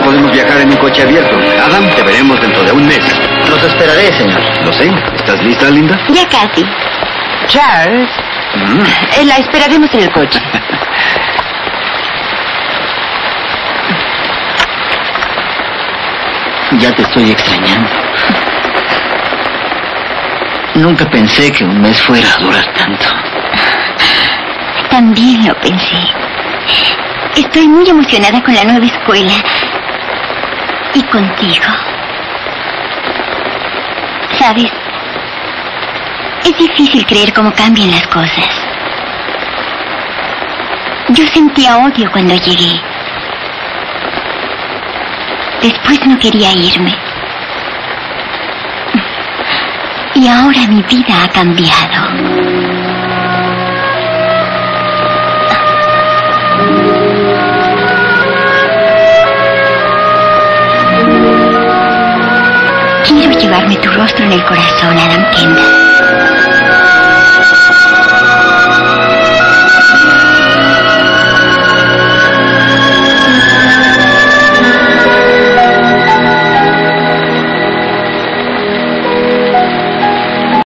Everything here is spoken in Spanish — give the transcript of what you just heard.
podemos viajar en un coche abierto. Adam, te veremos dentro de un mes. Los esperaré, señor. Lo sé. ¿Estás lista, Linda? Ya casi. Charles. Mm. Eh, la esperaremos en el coche. Ya te estoy extrañando. Nunca pensé que un mes fuera a durar tanto. También lo pensé. Estoy muy emocionada con la nueva escuela. Y contigo. ¿Sabes? Es difícil creer cómo cambian las cosas. Yo sentía odio cuando llegué. Después no quería irme. Y ahora mi vida ha cambiado. llevarme tu rostro en el corazón, Adam Kendall.